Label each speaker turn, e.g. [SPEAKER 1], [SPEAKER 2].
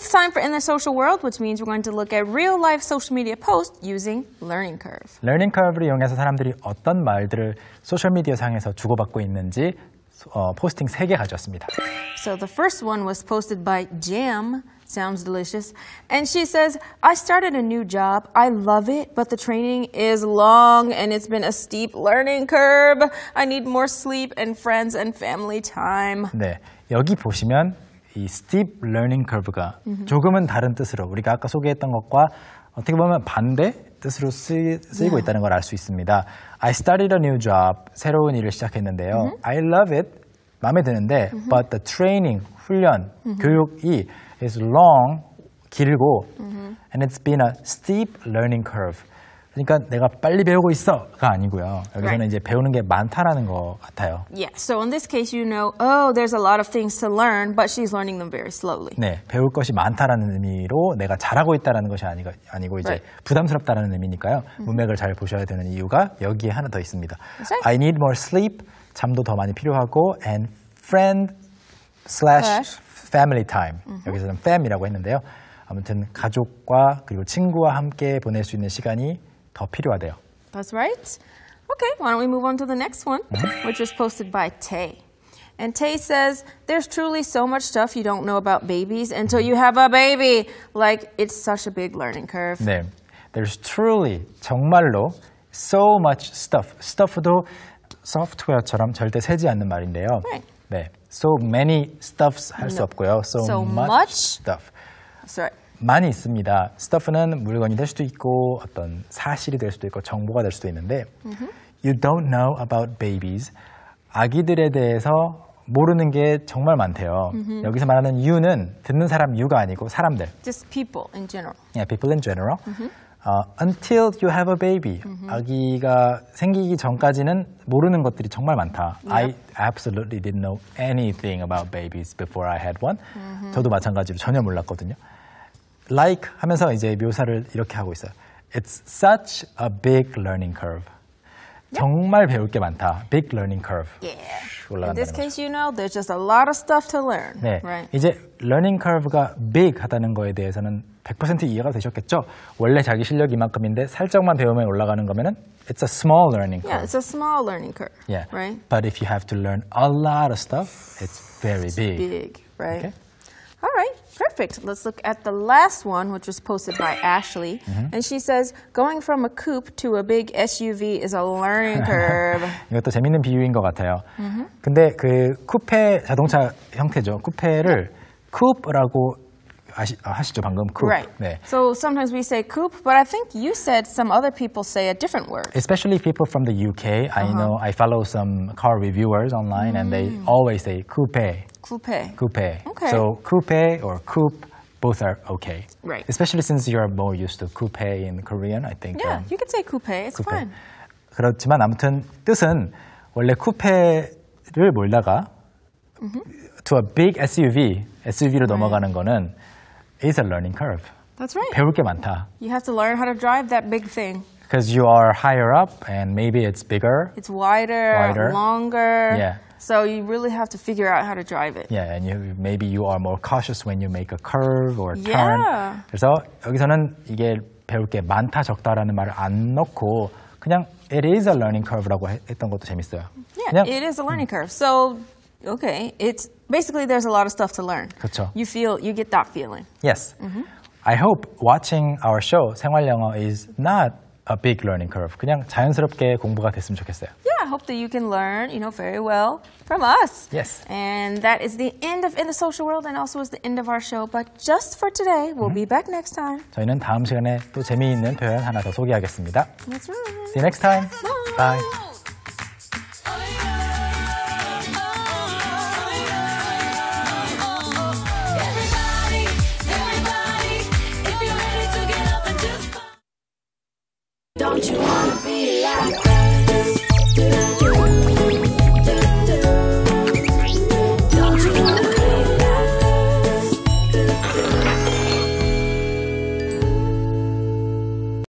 [SPEAKER 1] It's time for In the Social World, which means we're going to look at real life social media posts using Learning Curve.
[SPEAKER 2] 러닝 커브를 이용해서 사람들이 어떤 말들을 소셜미디어 상에서 주고받고 있는지 어, 포스팅 3개 가져왔습니다.
[SPEAKER 1] So the first one was posted by Jam. Sounds delicious. And she says, I started a new job. I love it, but the training is long and it's been a steep learning curve. I need more sleep and friends and family time.
[SPEAKER 2] 네, 여기 보시면 이 steep learning curve가 조금은 다른 뜻으로 우리가 아까 소개했던 것과 어떻게 보면 반대 뜻으로 쓰이, 쓰이고 있다는 걸 알 수 있습니다. I started a new job. 새로운 일을 시작했는데요. I love it. 마음에 드는데 but the training, 훈련, 교육이 is long, 길고 and it's been a steep learning curve. 그러니까 내가 빨리 배우고 있어가 아니고요. 여기서는
[SPEAKER 1] Right.
[SPEAKER 2] 이제 배우는 게 많다라는 것 같아요.
[SPEAKER 1] Yeah, so in this case, you know, oh, there's a lot of things to learn, but she's learning them very slowly.
[SPEAKER 2] 네, 배울 것이 많다라는 의미로 내가 잘하고 있다라는 것이 아니고, 아니고 이제
[SPEAKER 1] Right.
[SPEAKER 2] 부담스럽다라는 의미니까요. 문맥을 잘 보셔야 되는 이유가 여기에 하나 더 있습니다.
[SPEAKER 1] Right.
[SPEAKER 2] I need more sleep. 잠도 더 많이 필요하고 and friend Slash. family time. 여기서는 fam이라고 했는데요. 아무튼 가족과 그리고 친구와 함께 보낼 수 있는 시간이 더 필요하대요.
[SPEAKER 1] That's right. Okay, why don't we move on to the next one, which was posted by Tay. And Tay says, There's truly so much stuff you don't know about babies until you have a baby. Like, it's such a big learning curve.
[SPEAKER 2] 네. There's truly 정말로 so much stuff. stuff도 소프트웨어처럼 절대 세지 않는 말인데요.
[SPEAKER 1] Right.
[SPEAKER 2] 네. So many stuffs 할 수
[SPEAKER 1] No.
[SPEAKER 2] 없고요. So,
[SPEAKER 1] So
[SPEAKER 2] much,
[SPEAKER 1] much?
[SPEAKER 2] stuff.
[SPEAKER 1] That's right.
[SPEAKER 2] 많이 있습니다. stuff는 물건이 될 수도 있고 어떤 사실이 될 수도 있고 정보가 될 수도 있는데 you don't know about babies. 아기들에 대해서 모르는 게 정말 많대요. 여기서 말하는 you는 듣는 사람 you가 아니고 사람들.
[SPEAKER 1] Just people in general.
[SPEAKER 2] yeah, people in general. 어, until you have a baby. 아기가 생기기 전까지는 모르는 것들이 정말 많다. I absolutely didn't know anything about babies before I had one. 저도 마찬가지로 전혀 몰랐거든요. Like 하면서 이제 묘사를 이렇게 하고 있어요. It's such a big learning curve. 정말 배울 게 많다. Big learning curve.
[SPEAKER 1] Yeah. In this case, you know, there's just a lot of stuff to learn.
[SPEAKER 2] 네,
[SPEAKER 1] Right.
[SPEAKER 2] 이제 learning curve가 big 하다는 거에 대해서는 100% 이해가 되셨겠죠? 원래 자기 실력 이만큼인데 살짝만 배우면 올라가는 거면은 it's a small learning
[SPEAKER 1] Yeah,
[SPEAKER 2] curve.
[SPEAKER 1] it's a small learning curve.
[SPEAKER 2] Yeah.
[SPEAKER 1] Right?
[SPEAKER 2] But if you have to learn a lot of stuff, it's very big.
[SPEAKER 1] Big, right?
[SPEAKER 2] Okay.
[SPEAKER 1] All right, perfect. Let's look at the last one, which was posted by Ashley. And she says, going from a coupe to a big SUV is a learning curve.
[SPEAKER 2] 이것도 재밌는 비유인 것 같아요. 근데 그 쿠페 자동차 형태죠. 쿠페를 coupe라고 아시, 아, 하시죠 방금 coupe.
[SPEAKER 1] right.
[SPEAKER 2] 네.
[SPEAKER 1] So sometimes we say coupe, but I think you said some other people say a different word.
[SPEAKER 2] Especially people from the UK. I
[SPEAKER 1] Uh-huh.
[SPEAKER 2] know I follow some car reviewers online and they
[SPEAKER 1] Mm.
[SPEAKER 2] always say coupe.
[SPEAKER 1] Coupe.
[SPEAKER 2] coupe.
[SPEAKER 1] Okay.
[SPEAKER 2] So coupe or coupe, both are okay.
[SPEAKER 1] Right.
[SPEAKER 2] Especially since you're more used to coupe in Korean, I think.
[SPEAKER 1] Yeah,
[SPEAKER 2] um,
[SPEAKER 1] you could say coupe. It's
[SPEAKER 2] coupe.
[SPEAKER 1] fine.
[SPEAKER 2] 그렇지만 아무튼 뜻은 원래 쿠페를 몰다가 to a big SUV, SUV로 넘어가는 거는 is a learning curve.
[SPEAKER 1] That's right.
[SPEAKER 2] 배울 게 많다.
[SPEAKER 1] You have to learn how to drive that big thing.
[SPEAKER 2] Because you are higher up and maybe it's bigger.
[SPEAKER 1] It's wider,
[SPEAKER 2] Wider.
[SPEAKER 1] longer.
[SPEAKER 2] Yeah.
[SPEAKER 1] So you really have to figure out how to drive it.
[SPEAKER 2] Yeah, and you, maybe you are more cautious when you make a curve or turn.
[SPEAKER 1] Yeah.
[SPEAKER 2] 그래서 여기서는 이게 배울 게 많다 적다라는 말을 안 넣고 그냥 it is a learning curve라고 해- 했던 것도 재밌어요.
[SPEAKER 1] Yeah,
[SPEAKER 2] 그냥
[SPEAKER 1] it is a learning curve. So, okay, it's basically there's a lot of stuff to learn.
[SPEAKER 2] 그렇죠.
[SPEAKER 1] You feel, you get that feeling.
[SPEAKER 2] yes. I hope watching our show 생활 영어 is not a big learning curve. 그냥 자연스럽게 공부가 됐으면 좋겠어요.
[SPEAKER 1] Yeah, I hope that you can learn, you know, very well from us.
[SPEAKER 2] Yes.
[SPEAKER 1] And that is the end of In the Social World and also is the end of our show. But just for today, we'll be back next time.
[SPEAKER 2] 저희는 다음 시간에 또 재미있는 표현 하나 더 소개하겠습니다.
[SPEAKER 1] That's right.
[SPEAKER 2] See you next time. Bye.
[SPEAKER 3] Everybody,